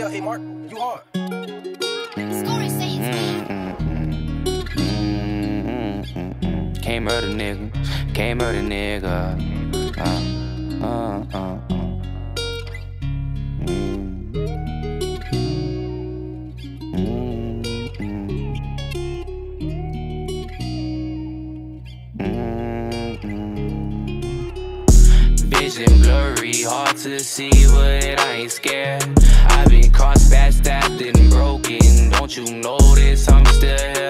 Okay, Mark, you hard. Story say it's me. Kmurrda nigga, Kmurrda nigga. Uh, Vision blurry, hard to see, but I ain't scared. I've been crossed, backstabbed, and broken. Don't you notice I'm still here?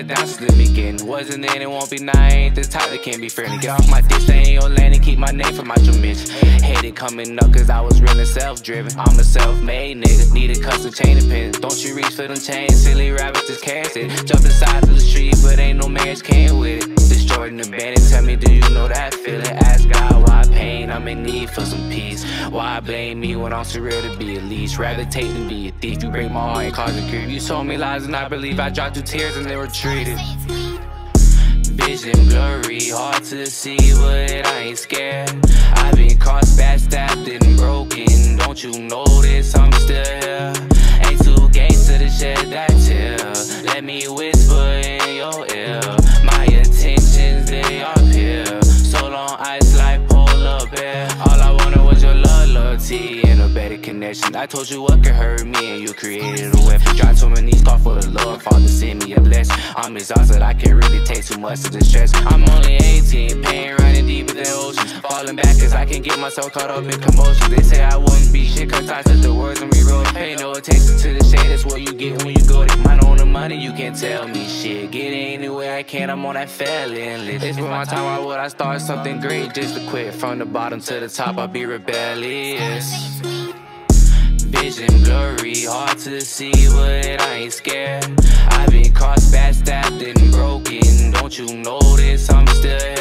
It down the beginning. Wasn't in, it won't be now. Ain't this type that can't be friendly. Get off my dick, stay in your lane and keep my name from out your mention. Hated coming up, cause I was really self driven. I'm a self made nigga, need a custom chain and pins. Don't you reach for them chains, silly rabbits just cast it. Jump inside of the street, but ain't no marriage came with it. Destroyed the band and tell me, do you know that feeling? Ask God pain, I'm in need for some peace. Why blame me when I'm surreal to be a least? Rather take than be a thief. You break my heart and cause a grief. You told me lies and I believe I dropped two tears and they were treated. Vision blurry, hard to see, but I ain't scared. I've been crossed, backstabbed, and broken. Don't you notice I'm still here? Connection. I told you what could hurt me, and you created a weapon. Dropped my knees, call for the Lord, Father, send me a blessing. I'm exhausted, I can't really take too much of the stress. I'm only 18, pain running deeper than oceans. Falling back cause I can get myself caught up in commotions. They say I wouldn't be shit cause I took the words and rewrote. Pay no attention to the shade, that's what you get when you go to mine on the money. You can't tell me shit. Get any way I can, I'm on that failing list. It's my time, why would I start something great just to quit? From the bottom to the top, I'll be rebellious. Vision blurry, hard to see, but I ain't scared. I've been crossed, backstabbed, and broken. Don't you notice I'm still